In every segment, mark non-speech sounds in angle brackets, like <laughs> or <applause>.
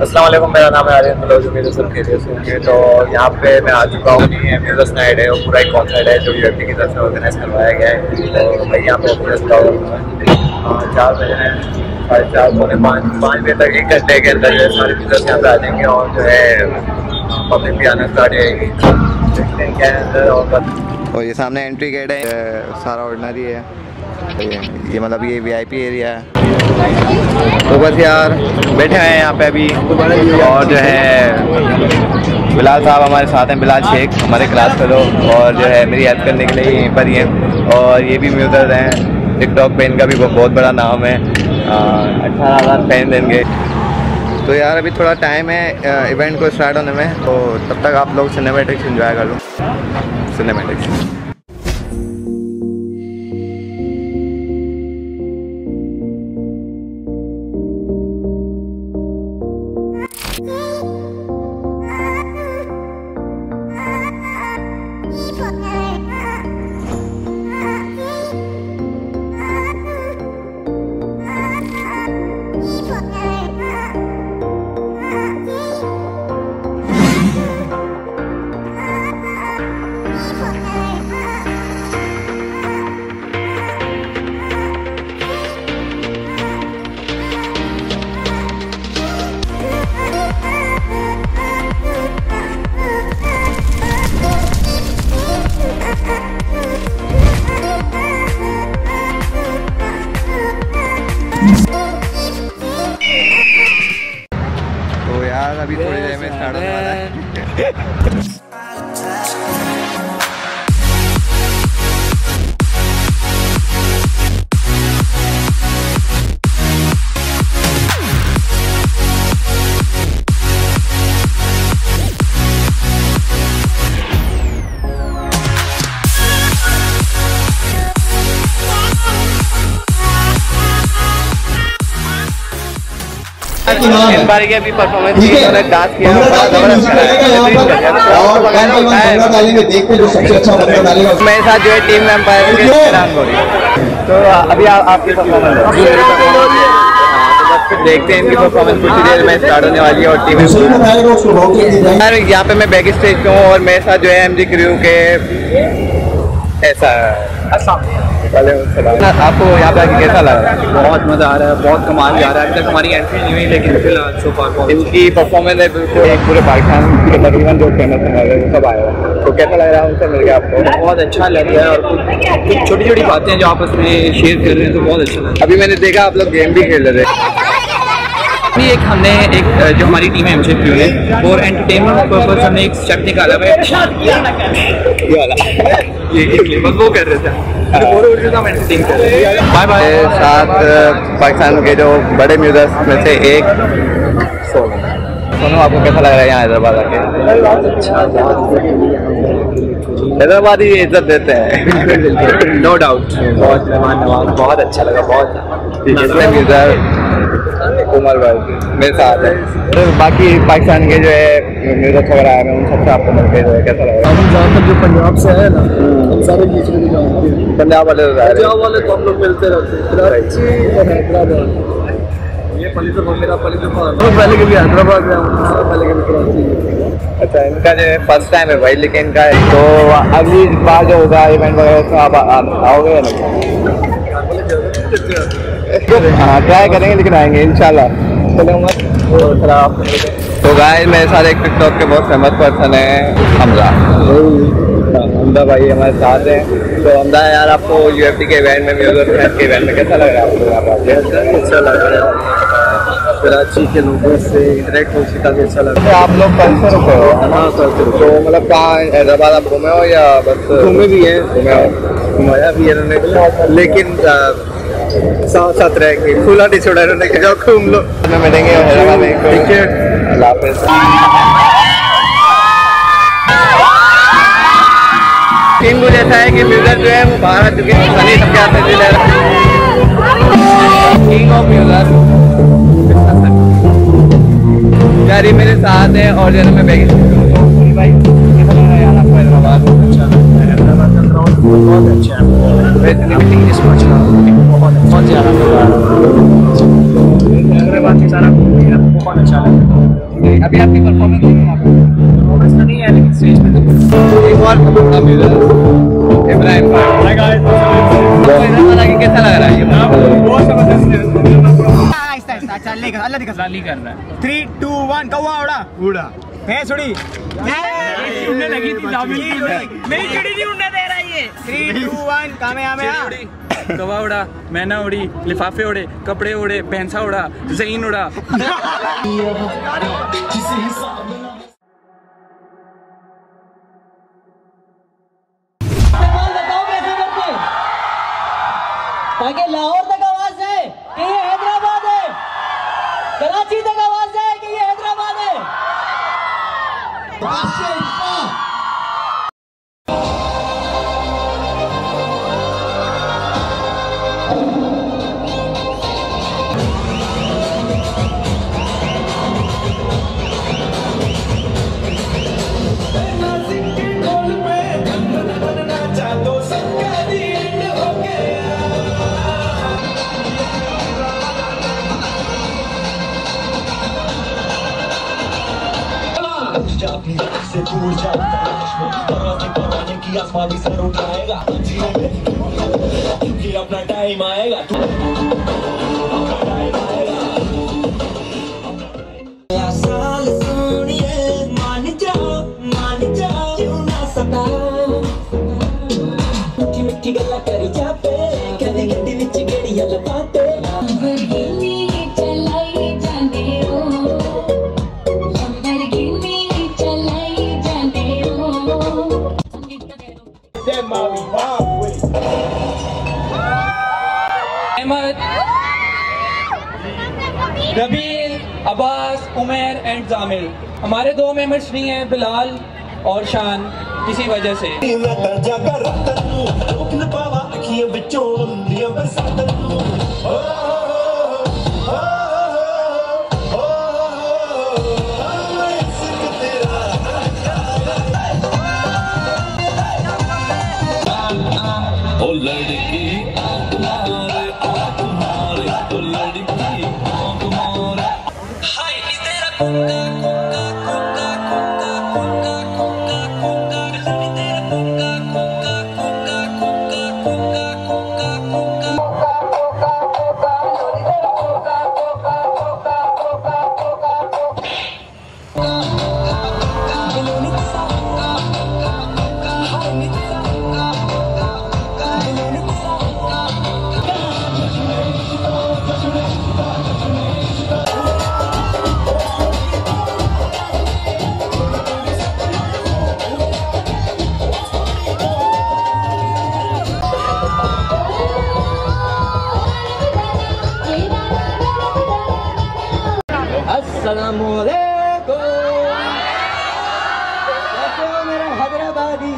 वालेकुम, मेरा नाम है आर्यन उम्मीद है सब खेलिए से होंगे। तो यहाँ पे मैं आ चुका हूँ म्यूजस नाइट है और पूरा एक कॉन्सर्ट है जो यूएफटी की तरफ़ से ऑर्गेनाइज करवाया गया है। तो मैं यहाँ पे अपने स्टॉल चार बजे हैं, साढ़े चार, पौने पाँच पाँच बजे तक, एक घंटे के अंदर जो है सारे म्यूजस यहाँ पे आ जाएँगे और जो है पब्लिक भी आना स्टार्ट जाएगी। देखते हैं क्या है और ये सामने एंट्री गेट है सारा ऑर्डनरी है। ये ये मतलब ये वीआईपी एरिया है। तो बस यार, बैठे हैं यहाँ पे अभी। और जो है, बिलाल साहब हमारे साथ हैं, बिलाल शेख, हमारे क्लास फेलो और जो है, मेरी हेल्प करने के लिए यहीं पर ही हैं। और ये भी म्यूजर हैं। टिकटॉक पे इनका भी बहुत बड़ा नाम है। अठारह हज़ार फ़ैन देंगे। तो यार, अभी थोड़ा टाइम है इवेंट को स्टार्ट होने में। तो तब तक आप लोग सिनेमेटिक्स इन्जॉय कर लो। सिनेमेटिक्स थोड़ी देर में इस बार की अभी परफॉर्मेंस की डांस किया बड़ा ज़बरदस्त करा। है और गाने में बंदा डालेंगे देखते जो सबसे अच्छा मेरे साथ जो है टीम तो अभी आपकी परफॉर्मेंस देखते हैं इनकी परफॉर्मेंस कुछ देर में स्टार्ट होने वाली है और टीम यार यहाँ पे मैं बैक स्टेज पे हूँ और मेरे साथ जो है एम जी क्रू के ऐसा। आपको यहाँ पे कैसा लग? रहा है बहुत मज़ा आ रहा है बहुत कमाल जा रहा है। अभी तक हमारी एंट्री नहीं हुई लेकिन फ़िलहाल सो फार इनकी परफॉर्मेंस है बिल्कुल। एक पूरे पाकिस्तान के तकरीबन जो फ़ेमस है वो सब आया तो कैसा लग रहा है उनसे मिल गया आपको? बहुत अच्छा लग रहा है और कुछ छोटी छोटी बातें जो आपस में शेयर कर रहे हैं तो बहुत अच्छा लग। रहा है अभी मैंने देखा आप लोग गेम भी खेल रहे है अभी एक हमने एक जो हमारी टीम है एमशे क्यू है और एंटरटेनमेंट पर्पज हमने एक स्टेप निकाला हुआ है। ये वाला। ये ये बस वो कर रहे थे। और और हम एंटरटेन कर रहे हैं। बाय बाय साथ पाकिस्तान के जो बड़े म्यूजर्स में से एक सोनू। सोनू आपको कैसा लग रहा है यहाँ हैदराबाद आके? हैदराबाद ही इज़्ज़त देते हैं। <laughs> नो डाउट बहुत मेहमान नवाज़ बहुत अच्छा लगा बहुत जितने म्यूजर उमर भाई मेरे साथ है। तो बाकी पाकिस्तान के जो है म्यूजर वगैरह आए हैं उन सबसे आपको जो है कैसा लग? हम जहाँ तक जो पंजाब से है ना हम सारे दूसरे भी जानते हैं। पंजाब वाले तो रहे वाले तो हम लोग मिलते रहते हैं। कराची और हैदराबाद। ये पली तो मेरा पली तो पहले कभी हैदराबाद गया हूँ पहले कभी कराची अच्छा इनका जो है फ़र्स्ट टाइम है भाई लेकिन इनका तो अगली बार जो होगा इवेंट वगैरह तो आप आओगे या नहीं? हाँ ट्राई करेंगे लेकिन आएँगे चलो तो गाय मेरे साथ एक टिकटॉक के बहुत फ़ेमस पर्सन है हमजा हमदा भाई हमारे साथ हैं। तो हमदा यार आपको यूएफटी के इवेंट में म्यूज़िक के इवेंट में कैसा लग रहा है आपको? अच्छा लग रहा है। कराची के लोगों से इंटरेक्ट हो सका भी अच्छा लग रहा तो आप लोग कल से रुके हो? है हाँ सर तो मतलब कहाँ हैदराबाद आप घूमे हो या बस घूमे भी हैं। घूमे हो? घुमाया भी है लेकिन साथ साथ रह के खुला नहीं छोड़ा इन्होंने कि जाओ घूम लो। में मिलेंगे अल्लाह किंग जैसा है कि म्यूजर जो है वो बाहर आ चुके हैं सनी सबके हाथ में दिल है। किंग ऑफ़ म्यूजर यार ये मेरे साथ है और जो मैं बैग बहुत अच्छे हैं। एवरीथिंग इज़ मच बहुत बहुत ज़्यादा मज़ा आ रहा है। हैदराबाद के सारा बहुत अच्छा लगा अभी आपकी परफॉर्मेंस परफॉर्मेंस तो नहीं है लेकिन स्टेज पे तो एक और इब्राहिम हाय गाइस कैसा लग रहा है ये बहुत ज़बरदस्त है। आहिस्ता अच्छा अल्लाह दिखा कर रहा है थ्री टू वन कौवा उड़ा उड़ा। भैंस उड़ी उड़ने लगी थी की मेरी चिड़ी नहीं उड़ने थ्री टू वन कामयाब कवा उड़ा मैना उड़ी लिफाफे उड़े कपड़े उड़े भैंसा उड़ा जहीन उड़ा। बताओ कैसे करते ताकि लाहौर तक आवाज़ है कि ये हैदराबाद है। कराची तक आवाज़ है कि ये हैदराबाद है। दूर पराने की आसमानी सर उठाएगा। क्योंकि अपना टाइम आएगा तू करी जापे कदे गड्डी विच गेड़ियाँ लपाते Lamborghini जामिल हमारे दो मेंबर्स नहीं हैं बिलाल और शान किसी वजह से ਮੈਂ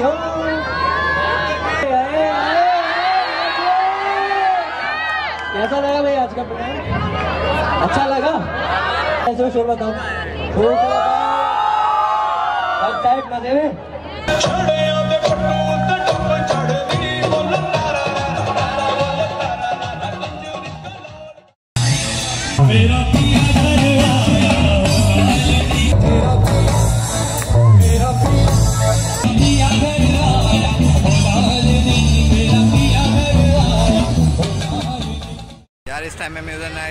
हो। कैसा लगा भाई आज का प्रोग्राम। अच्छा लगा। ऐसे शोर बताओ में।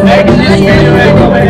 Channel are